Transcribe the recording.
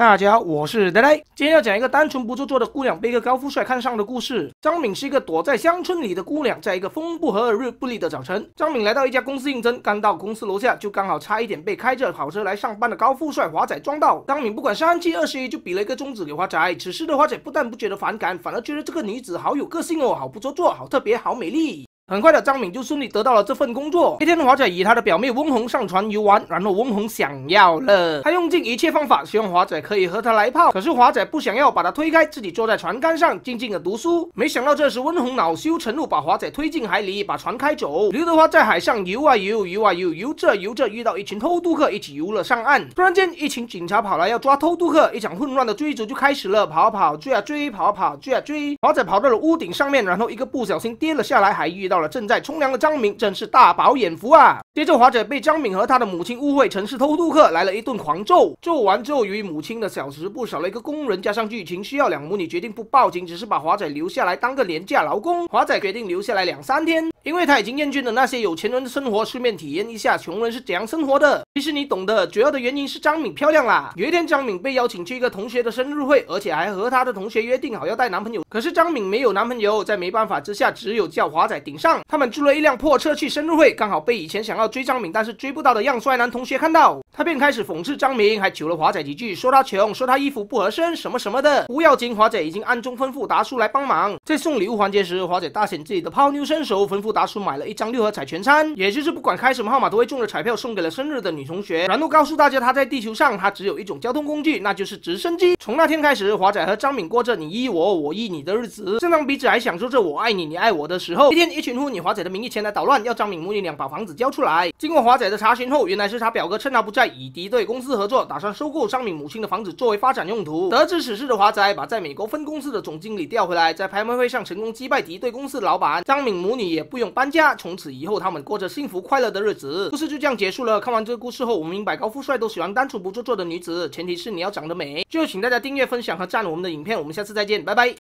大家好，我是呆呆。今天要讲一个单纯不做作的姑娘被一个高富帅看上的故事。张敏是一个躲在乡村里的姑娘，在一个风不和日不利的早晨，张敏来到一家公司应征，刚到公司楼下，就刚好差一点被开着跑车来上班的高富帅华仔撞到。张敏不管三七二十一，就比了一个中指给华仔。此时的华仔不但不觉得反感，反而觉得这个女子好有个性哦，好不做作，好特别，好美丽。很快的，张敏就顺利得到了这份工作。一天，华仔与他的表妹温红上船游玩，然后温红想要了，他用尽一切方法，希望华仔可以和他来泡。可是华仔不想要，把他推开，自己坐在船杆上静静的读书。没想到这时温红恼羞成怒，把华仔推进海里，把船开走。刘德华在海上游啊游，游啊游，游着游着遇到一群偷渡客，一起游了上岸。突然间，一群警察跑来要抓偷渡客，一场混乱的追逐就开始了，跑跑，追啊追，跑跑，追啊追。华仔跑到了屋顶上面，然后一个不小心跌了下来，还遇到了正在冲凉的。张敏真是大饱眼福啊！接着华仔被张敏和他的母亲误会成是偷渡客，来了一顿狂揍。揍完之后，由于母亲的小时不少了一个工人，加上剧情需要，两母女决定不报警，只是把华仔留下来当个廉价劳工。华仔决定留下来两三天，因为他已经厌倦了那些有钱人的生活，顺便体验一下穷人是怎样生活的。其实你懂的，主要的原因是张敏漂亮啦。有一天，张敏被邀请去一个同学的生日会，而且还和他的同学约定好要带男朋友。可是张敏没有男朋友，在没办法之下，只有叫华仔顶上。他们租了一辆破车。去生日会，刚好被以前想要追张敏但是追不到的样帅男同学看到，他便开始讽刺张敏，还求了华仔几句，说他穷，说他衣服不合身，什么什么的。不要紧，华仔已经暗中吩咐达叔来帮忙。在送礼物环节时，华仔大显自己的泡妞身手，吩咐达叔买了一张六合彩全餐，也就是不管开什么号码都会中的彩票，送给了生日的女同学。然后告诉大家，他在地球上他只有一种交通工具，那就是直升机。从那天开始，华仔和张敏过着你依我，我依你的日子。正当彼此还享受着我爱你，你爱我的时候，一天，一群妇女华仔的名义前来捣乱，要张敏母女俩。把房子交出来。经过华仔的查询后，原来是他表哥趁他不在，与敌对公司合作，打算收购张敏母亲的房子作为发展用途。得知此事的华仔，把在美国分公司的总经理调回来，在拍卖会上成功击败敌对公司的老板张敏母女，也不用搬家。从此以后，他们过着幸福快乐的日子。故事就这样结束了。看完这个故事后，我们明白高富帅都喜欢单纯不做作的女子，前提是你要长得美。最后，请大家订阅、分享和赞我们的影片。我们下次再见，拜拜。